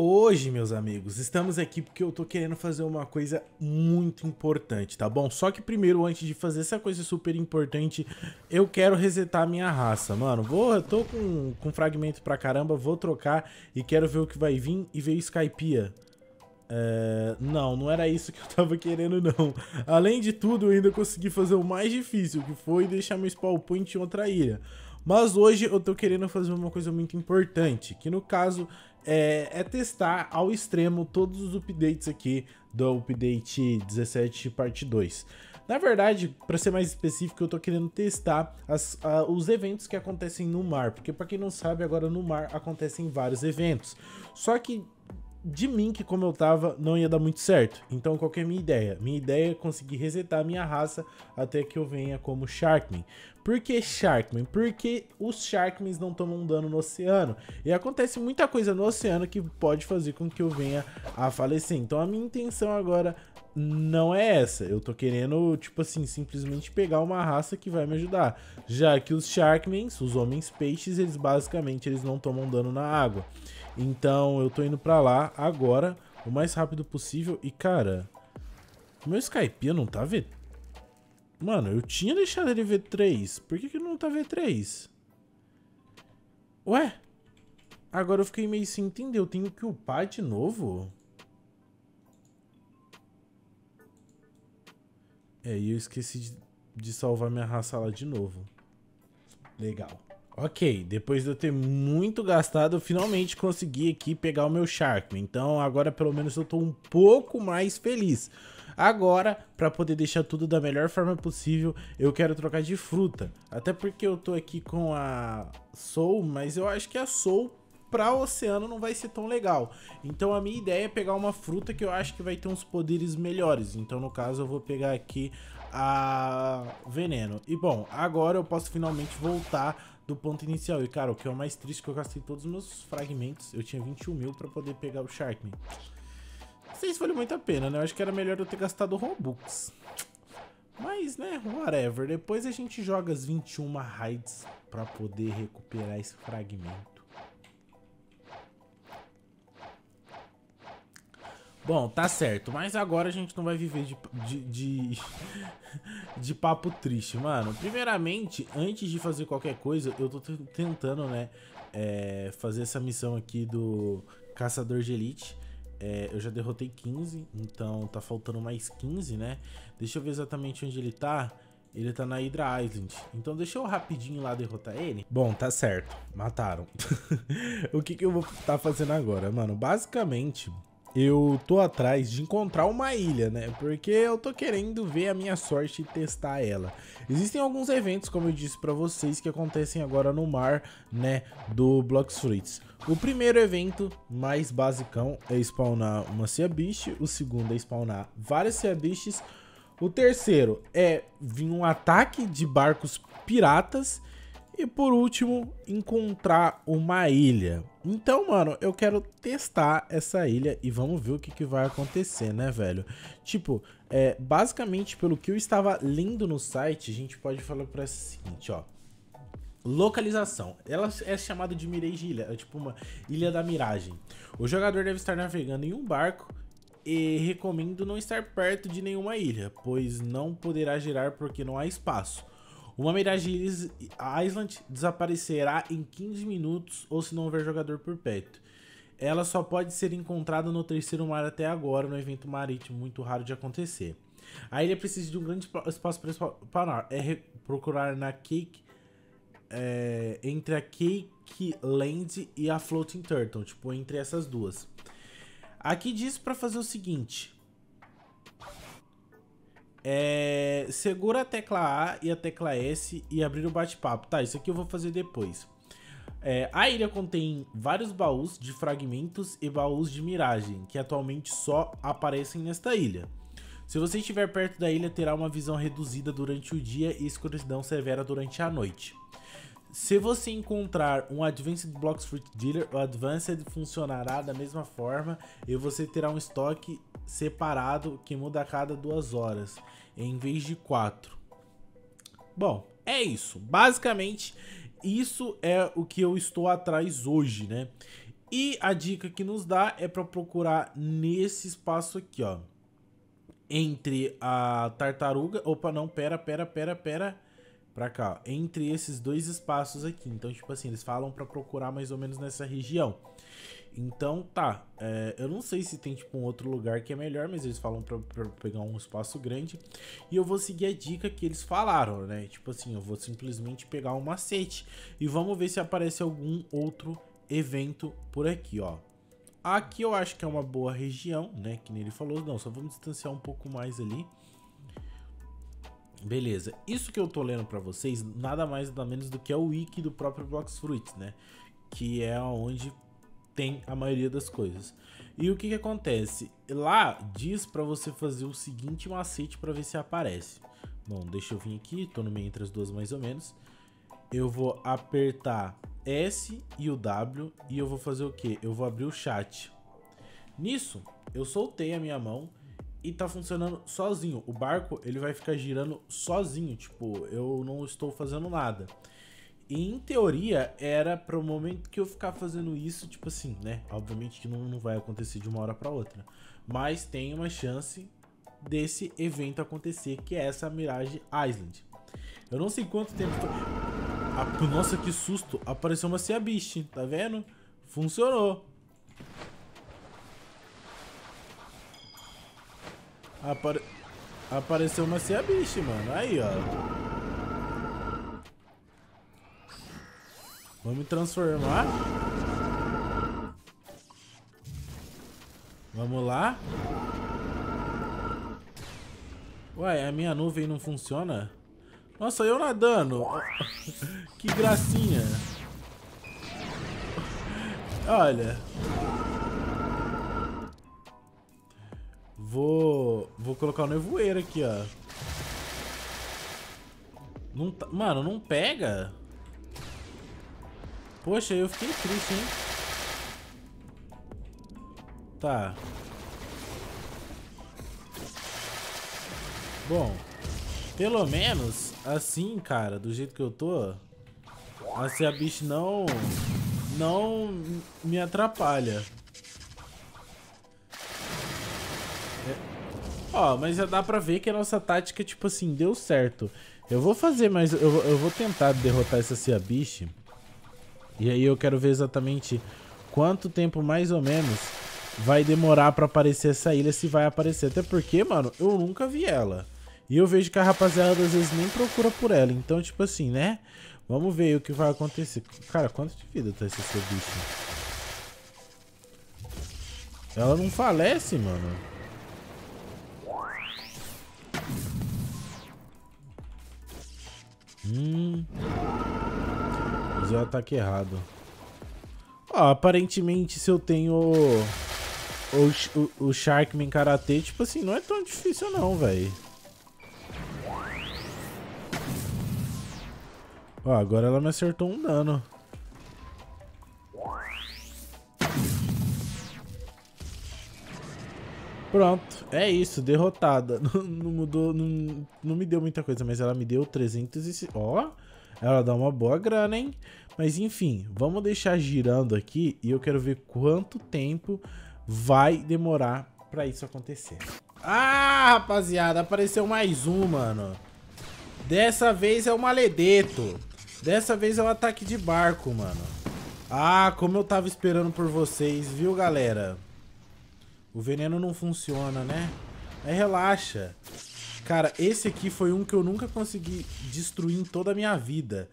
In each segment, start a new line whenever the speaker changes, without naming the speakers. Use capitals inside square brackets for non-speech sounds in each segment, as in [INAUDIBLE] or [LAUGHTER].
Hoje, meus amigos, estamos aqui porque eu tô querendo fazer uma coisa muito importante, tá bom? Só que primeiro, antes de fazer essa coisa super importante, eu quero resetar minha raça, mano. Vou, eu tô com, com fragmento pra caramba, vou trocar e quero ver o que vai vir e ver Skypiea. É, não, não era isso que eu tava querendo, não. Além de tudo, eu ainda consegui fazer o mais difícil, que foi deixar meu spawn point em outra ilha. Mas hoje eu tô querendo fazer uma coisa muito importante, que no caso é, é, testar ao extremo todos os updates aqui do update 17 parte 2. Na verdade, para ser mais específico, eu tô querendo testar as, os eventos que acontecem no mar, porque para quem não sabe, agora no mar acontecem vários eventos. Só que de mim, que como eu tava, não ia dar muito certo. Então, qual que é a minha ideia? Minha ideia é conseguir resetar a minha raça até que eu venha como Sharkman. Por que Sharkman? Porque os Sharkmans não tomam dano no oceano. E acontece muita coisa no oceano que pode fazer com que eu venha a falecer. Então, a minha intenção agora não é essa. Eu tô querendo, tipo assim, simplesmente pegar uma raça que vai me ajudar. Já que os Sharkmans, os homens peixes, eles basicamente eles não tomam dano na água. Então eu tô indo pra lá agora, o mais rápido possível. E cara, meu Skype não tá V... Mano, eu tinha deixado ele V3. Por que que não tá V3? Ué? Agora eu fiquei meio sem entender. Eu tenho que upar de novo? É, e eu esqueci de, de salvar minha raça lá de novo. Legal. Ok, depois de eu ter muito gastado, eu finalmente consegui aqui pegar o meu Sharkman. Então agora pelo menos eu tô um pouco mais feliz. Agora, para poder deixar tudo da melhor forma possível, eu quero trocar de fruta. Até porque eu tô aqui com a Soul, mas eu acho que a Soul para o oceano não vai ser tão legal. Então a minha ideia é pegar uma fruta que eu acho que vai ter uns poderes melhores. Então no caso eu vou pegar aqui a veneno. E bom, agora eu posso finalmente voltar do ponto inicial. E, cara, o que é o mais triste é que eu gastei todos os meus fragmentos. Eu tinha 21 mil pra poder pegar o Sharkman. Não sei se valeu muito a pena, né? Eu acho que era melhor eu ter gastado Robux. Mas, né, whatever. Depois a gente joga as 21 raids pra poder recuperar esse fragmento. Bom, tá certo, mas agora a gente não vai viver de, de, de, [LAUGHS] de, papo triste, mano. Primeiramente, antes de fazer qualquer coisa, eu tô tentando, né, é, fazer essa missão aqui do Caçador de Elite. É, eu já derrotei 15, então tá faltando mais 15, né? Deixa eu ver exatamente onde ele tá. Ele tá na Hydra Island. Então deixa eu rapidinho lá derrotar ele. Bom, tá certo. Mataram. [LAUGHS] o que que eu vou tá fazendo agora, mano? Basicamente, eu tô atrás de encontrar uma ilha, né? Porque eu tô querendo ver a minha sorte e testar ela. Existem alguns eventos, como eu disse para vocês, que acontecem agora no mar, né, do Blocks Fruits. O primeiro evento, mais basicão, é spawnar uma Sea Beast. O segundo é spawnar várias Sea Beasts. O terceiro é vir um ataque de barcos piratas. E por último, encontrar uma ilha. Então, mano, eu quero testar essa ilha e vamos ver o que, que vai acontecer, né, velho? Tipo, é, basicamente, pelo que eu estava lendo no site, a gente pode falar para seguinte, ó. Localização. Ela é chamada de Mirage Ilha, é tipo uma ilha da miragem. O jogador deve estar navegando em um barco e recomendo não estar perto de nenhuma ilha, pois não poderá girar porque não há espaço. Uma Mirage Island desaparecerá em 15 minutos ou se não houver jogador por perto. Ela só pode ser encontrada no terceiro mar até agora, no evento marítimo muito raro de acontecer. A ilha precisa de um grande espaço para spawnar. É procurar na Cake. É, entre a Cake Land e a Floating Turtle. Tipo, entre essas duas. Aqui diz para fazer o seguinte: é, segura a tecla A e a tecla S e abrir o bate-papo. Tá, isso aqui eu vou fazer depois. É, a ilha contém vários baús de fragmentos e baús de miragem, que atualmente só aparecem nesta ilha. Se você estiver perto da ilha, terá uma visão reduzida durante o dia e escuridão severa durante a noite. Se você encontrar um Advanced Blocks Fruit Dealer, o Advanced funcionará da mesma forma e você terá um estoque separado que muda a cada duas horas, em vez de quatro. Bom, é isso. Basicamente, isso é o que eu estou atrás hoje, né? E a dica que nos dá é para procurar nesse espaço aqui, ó. Entre a tartaruga... Opa, não, pera, pera, pera, pera. Pra cá. Entre esses dois espaços aqui. Então, tipo assim, eles falam para procurar mais ou menos nessa região. Então, tá. É, eu não sei se tem, tipo, um outro lugar que é melhor, mas eles falam pra, pra, pegar um espaço grande. E eu vou seguir a dica que eles falaram, né? Tipo assim, eu vou simplesmente pegar um macete. E vamos ver se aparece algum outro evento por aqui, ó. Aqui eu acho que é uma boa região, né? Que nem ele falou. Não, só vamos distanciar um pouco mais ali. Beleza. Isso que eu tô lendo pra vocês, nada mais nada menos do que é o wiki do próprio Blox Fruits, né? Que é onde tem a maioria das coisas. E o que que acontece? Lá diz para você fazer o seguinte macete para ver se aparece. Bom, deixa eu vir aqui, tô no meio entre as duas mais ou menos. Eu vou apertar S e o W e eu vou fazer o que? Eu vou abrir o chat. Nisso, eu soltei a minha mão e tá funcionando sozinho. O barco, ele vai ficar girando sozinho, tipo, eu não estou fazendo nada. E em teoria era para o momento que eu ficar fazendo isso, tipo assim, né? Obviamente que não, não vai acontecer de uma hora para outra, mas tem uma chance desse evento acontecer, que é essa Mirage Island. Eu não sei quanto tempo. Tô... Ah, nossa, que susto! Apareceu uma Sea Beast, tá vendo? Funcionou. Apare... Apareceu uma Sea Beast, mano. Aí, ó. Vamos me transformar. Vamos lá. Ué, a minha nuvem não funciona? Nossa, eu nadando. [LAUGHS] que gracinha. Olha. Vou, vou colocar o nevoeiro aqui, ó. Não tá, mano, não pega. Poxa, eu fiquei triste, hein? Tá. Bom, pelo menos, assim, cara, do jeito que eu tô, assim a bicha não, não me atrapalha. Ó, mas já dá pra ver que a nossa tática, tipo assim, deu certo. Eu vou fazer, mas eu, eu vou tentar derrotar essa Cia Biche. E aí eu quero ver exatamente quanto tempo mais ou menos vai demorar pra aparecer essa ilha, se vai aparecer. Até porque, mano, eu nunca vi ela. E eu vejo que a rapaziada às vezes nem procura por ela. Então, tipo assim, né? Vamos ver o que vai acontecer. Cara, quanto de vida tá esse seu? Ela não falece, mano. Hum... Fiz o ataque errado. Ó, aparentemente se eu tenho o, o, o Sharkman Karate, tipo assim, não é tão difícil não, velho. Ó, agora ela me acertou um dano. Pronto, é isso, derrotada. [LAUGHS] Não, não mudou, não, não me deu muita coisa, mas ela me deu 300 e... Ó, ela dá uma boa grana, hein? Mas enfim, vamos deixar girando aqui e eu quero ver quanto tempo vai demorar pra isso acontecer. Ah, rapaziada, apareceu mais um, mano. Dessa vez é o maledeto. Dessa vez é o ataque de barco, mano. Ah, como eu tava esperando por vocês, viu, galera? O veneno não funciona, né? Aí relaxa. Cara, esse aqui foi um que eu nunca consegui destruir em toda a minha vida.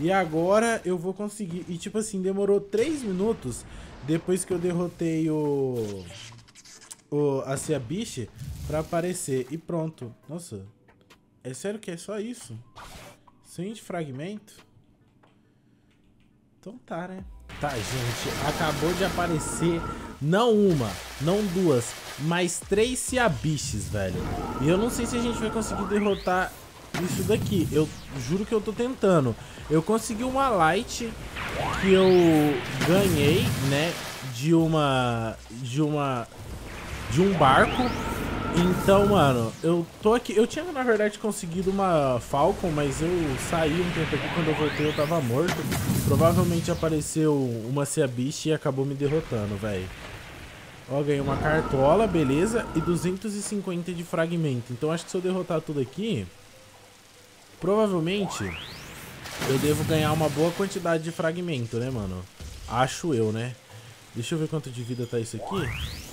E agora eu vou conseguir. E tipo assim, demorou 3 minutos depois que eu derrotei o. O a Cia Biche pra aparecer. E pronto. Nossa. É sério que é só isso? Sem de fragmento? Então tá, né? Tá, gente. Acabou de aparecer não uma, não duas, mas três Ciabiches, velho. E eu não sei se a gente vai conseguir derrotar isso daqui. Eu juro que eu tô tentando. Eu consegui uma light que eu ganhei, né, de uma de uma de um barco Então, mano, eu tô aqui. Eu tinha, na verdade, conseguido uma Falcon, mas eu saí um tempo aqui. Quando eu voltei, eu tava morto. Provavelmente apareceu uma Seabish e acabou me derrotando, velho. Ó, ganhei uma cartola, beleza. E 250 de fragmento. Então, acho que se eu derrotar tudo aqui... Provavelmente, eu devo ganhar uma boa quantidade de fragmento, né, mano? Acho eu, né? Deixa eu ver quanto de vida tá isso aqui.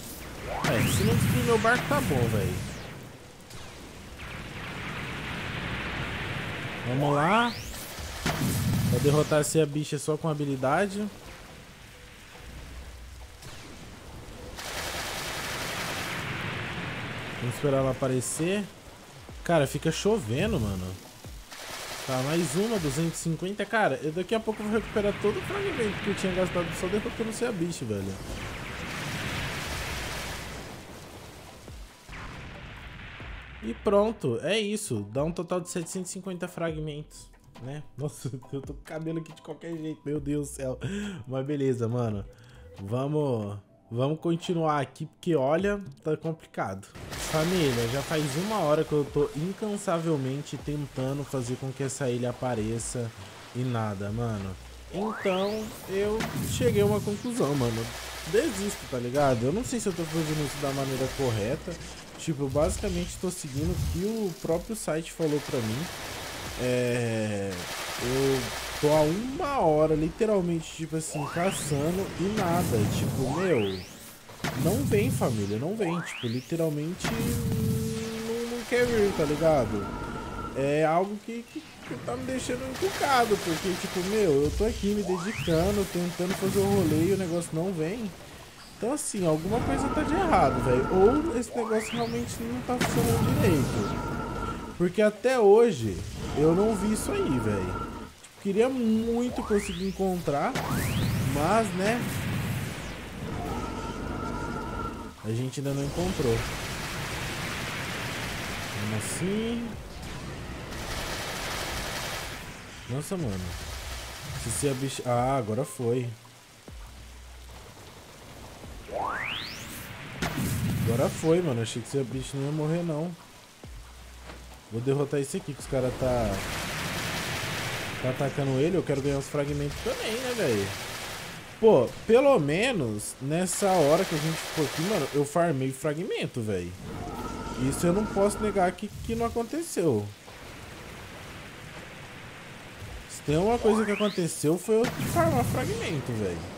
É, se não destruir meu barco tá bom, velho. Vamos lá. Pra derrotar essa bicha só com habilidade. Vamos esperar ela aparecer. Cara, fica chovendo, mano. Tá, mais uma, 250. Cara, eu daqui a pouco vou recuperar todo o fragmento que eu tinha gastado só derrotando esse bicho, velho. E pronto, é isso. Dá um total de 750 fragmentos, né? [LAUGHS] Nossa, eu tô com cabelo aqui de qualquer jeito, meu Deus do céu. Mas beleza, mano. Vamos, vamos continuar aqui, porque olha, tá complicado. Família, já faz uma hora que eu tô incansavelmente tentando fazer com que essa ilha apareça e nada, mano. Então, eu cheguei a uma conclusão, mano. Desisto, tá ligado? Eu não sei se eu tô fazendo isso da maneira correta. Tipo, basicamente tô seguindo o que o próprio site falou pra mim. É... Eu tô há uma hora, literalmente, tipo assim, caçando e nada. Tipo, meu... Não vem, família, não vem. Tipo, literalmente não, não quer vir, tá ligado? É algo que, que, que tá me deixando encucado, porque, tipo, meu, eu tô aqui me dedicando, tentando fazer o rolê e o negócio não vem. Então, assim, alguma coisa tá de errado, velho. Ou esse negócio realmente não tá funcionando direito. Porque até hoje eu não vi isso aí, velho. Queria muito conseguir encontrar, mas, né? A gente ainda não encontrou. Vamos assim. Nossa, mano. Se ser a bicha... Ah, agora foi. Agora foi, mano. Achei que esse bicho não ia morrer, não. Vou derrotar esse aqui, que os caras tá... Tá atacando ele. Eu quero ganhar os fragmentos também, né, velho? Pô, pelo menos nessa hora que a gente ficou aqui, mano, eu farmei fragmento, velho. Isso eu não posso negar que, que não aconteceu. Se tem uma coisa que aconteceu foi eu farmar fragmento, velho.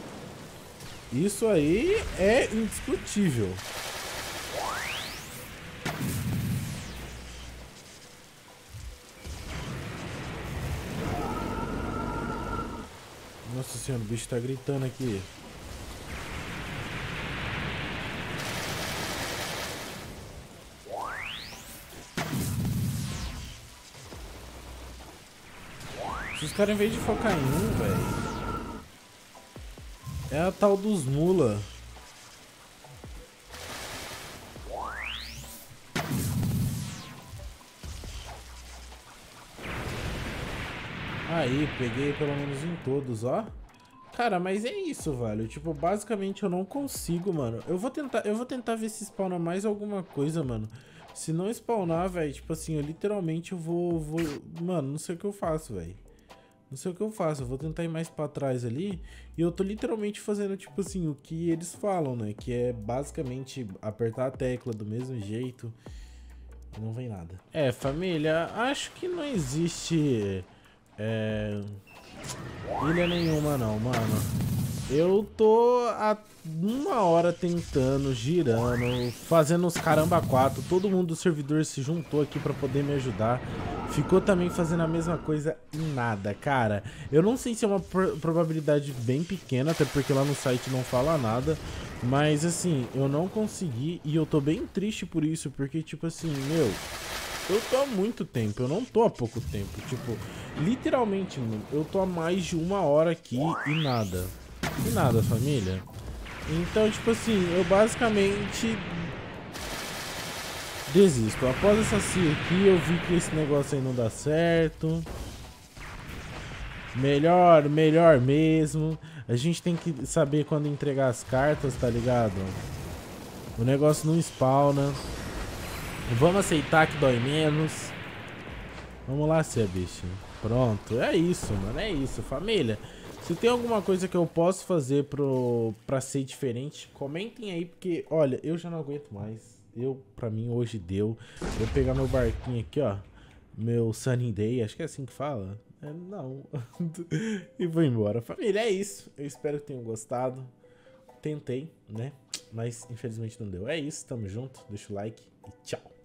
Isso aí é indiscutível. Nossa senhora, o bicho tá gritando aqui. Os caras, em vez de focar em um, velho... É a tal dos mula. Aí, peguei pelo menos em todos, ó. Cara, mas é isso, velho. Tipo, basicamente eu não consigo, mano. Eu vou tentar, eu vou tentar ver se spawna mais alguma coisa, mano. Se não spawnar, velho, tipo assim, eu literalmente eu vou, vou... Mano, não sei o que eu faço, velho. Não sei o que eu faço, eu vou tentar ir mais pra trás ali. E eu tô literalmente fazendo, tipo assim, o que eles falam, né? Que é basicamente apertar a tecla do mesmo jeito. E não vem nada. É, família, acho que não existe é... Ilha nenhuma não, mano. Eu tô há uma hora tentando, girando, fazendo os caramba quatro. Todo mundo do servidor se juntou aqui pra poder me ajudar. Ficou também fazendo a mesma coisa e nada, cara. Eu não sei se é uma probabilidade bem pequena, até porque lá no site não fala nada. Mas assim, eu não consegui e eu tô bem triste por isso, porque tipo assim, meu... Eu tô há muito tempo, eu não tô há pouco tempo. Tipo, literalmente, eu tô há mais de uma hora aqui e nada. E nada, família. Então, tipo assim, eu basicamente desisto. Após essa CIA aqui, eu vi que esse negócio aí não dá certo. Melhor, melhor mesmo. A gente tem que saber quando entregar as cartas, tá ligado? O negócio não spawna. Vamos aceitar que dói menos. Vamos lá, ser bicho. Pronto, é isso, mano, é isso, família. Se tem alguma coisa que eu posso fazer pro, pra ser diferente, comentem aí, porque, olha, eu já não aguento mais. Eu, pra mim, hoje deu. Vou pegar meu barquinho aqui, ó. Meu Sunny Day, acho que é assim que fala. É, não. [LAUGHS] e vou embora. Família, é isso. Eu espero que tenham gostado. Tentei, né? Mas, infelizmente, não deu. É isso, tamo junto. Deixa o like e tchau.